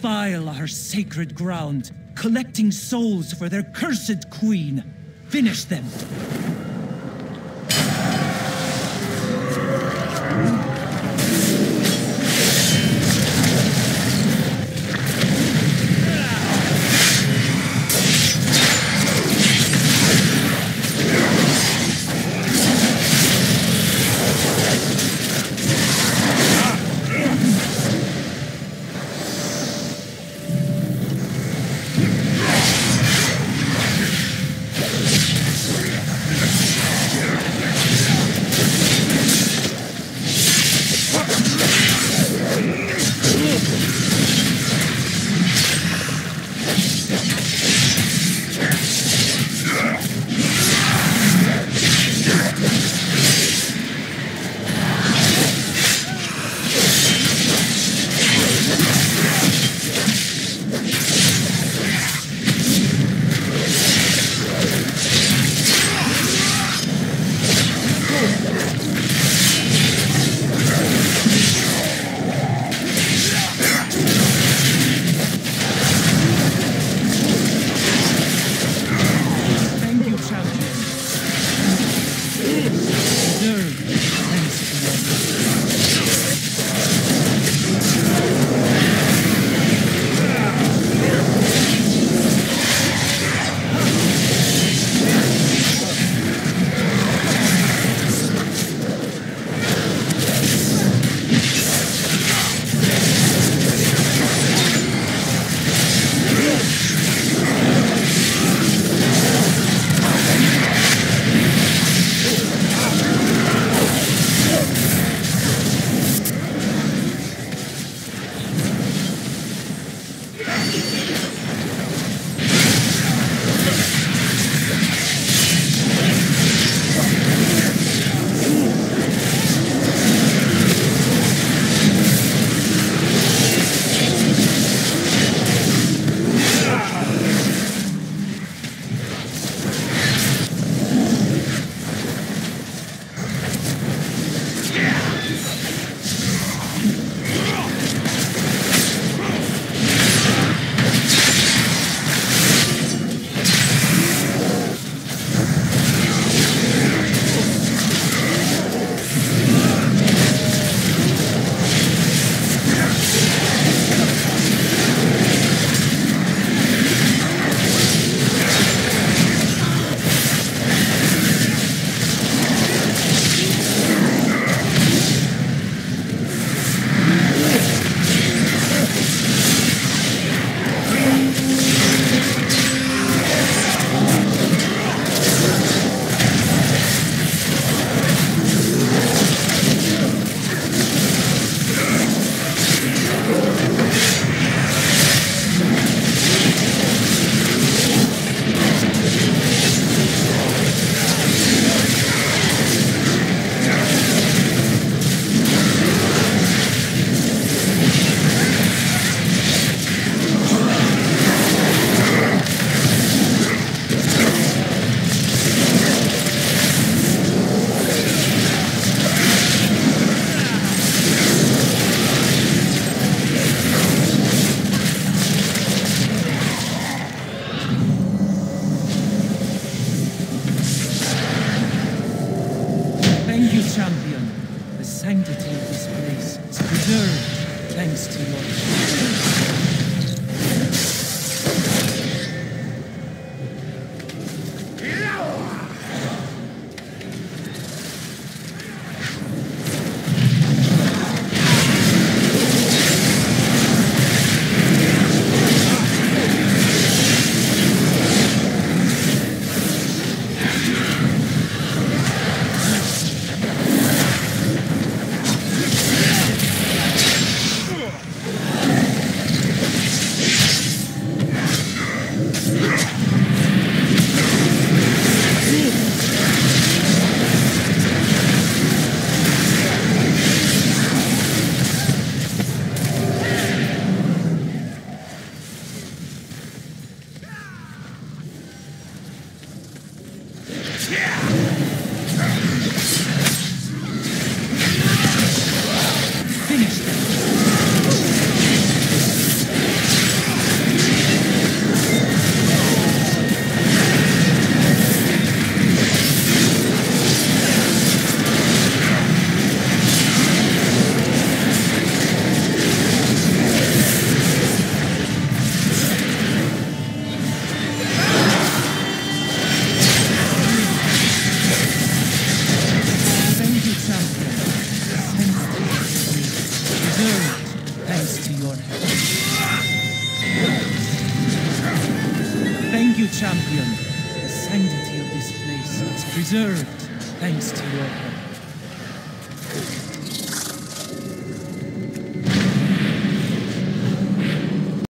defile our sacred ground, collecting souls for their cursed queen. Finish them! sanctity of this place is preserved thanks to your you, champion. The sanctity of this place is preserved thanks to your.